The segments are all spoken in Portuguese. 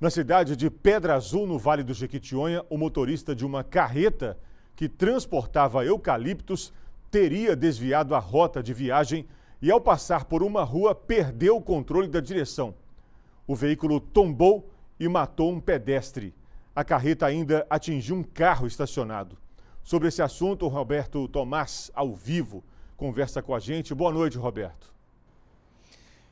Na cidade de Pedra Azul, no Vale do Jequitinhonha, o motorista de uma carreta que transportava eucaliptos teria desviado a rota de viagem e, ao passar por uma rua, perdeu o controle da direção. O veículo tombou e matou um pedestre. A carreta ainda atingiu um carro estacionado. Sobre esse assunto, o Roberto Tomás, ao vivo, conversa com a gente. Boa noite, Roberto.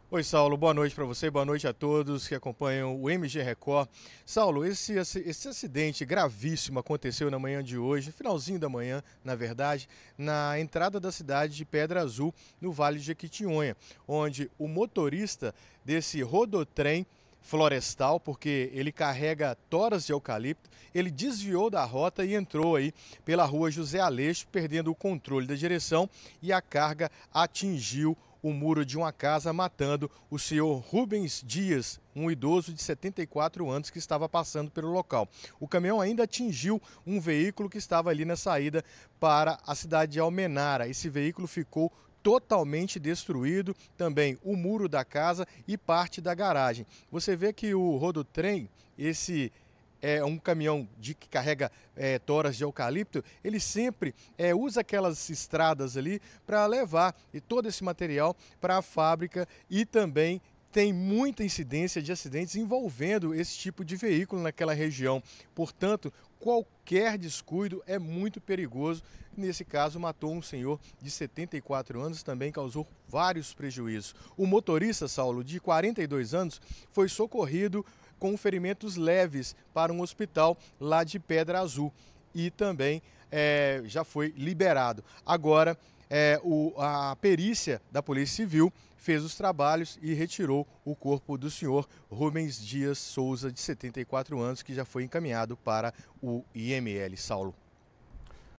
Oi, Saulo, boa noite para você, boa noite a todos que acompanham o MG Record. Saulo, esse, esse acidente gravíssimo aconteceu na manhã de hoje, finalzinho da manhã, na verdade, na entrada da cidade de Pedra Azul, no Vale de Jequitinhonha, onde o motorista desse rodotrem florestal, porque ele carrega toras de eucalipto, ele desviou da rota e entrou aí pela rua José Aleixo, perdendo o controle da direção e a carga atingiu o muro de uma casa, matando o senhor Rubens Dias, um idoso de 74 anos que estava passando pelo local. O caminhão ainda atingiu um veículo que estava ali na saída para a cidade de Almenara. Esse veículo ficou totalmente destruído, também o muro da casa e parte da garagem. Você vê que o rodotrem, esse é um caminhão de que carrega é, toras de eucalipto, ele sempre é, usa aquelas estradas ali para levar e todo esse material para a fábrica e também tem muita incidência de acidentes envolvendo esse tipo de veículo naquela região. Portanto, qualquer descuido é muito perigoso. Nesse caso, matou um senhor de 74 anos, também causou vários prejuízos. O motorista, Saulo, de 42 anos, foi socorrido com ferimentos leves para um hospital lá de Pedra Azul e também é, já foi liberado. Agora, é, o, a perícia da Polícia Civil fez os trabalhos e retirou o corpo do senhor Rubens Dias Souza, de 74 anos, que já foi encaminhado para o IML. Saulo.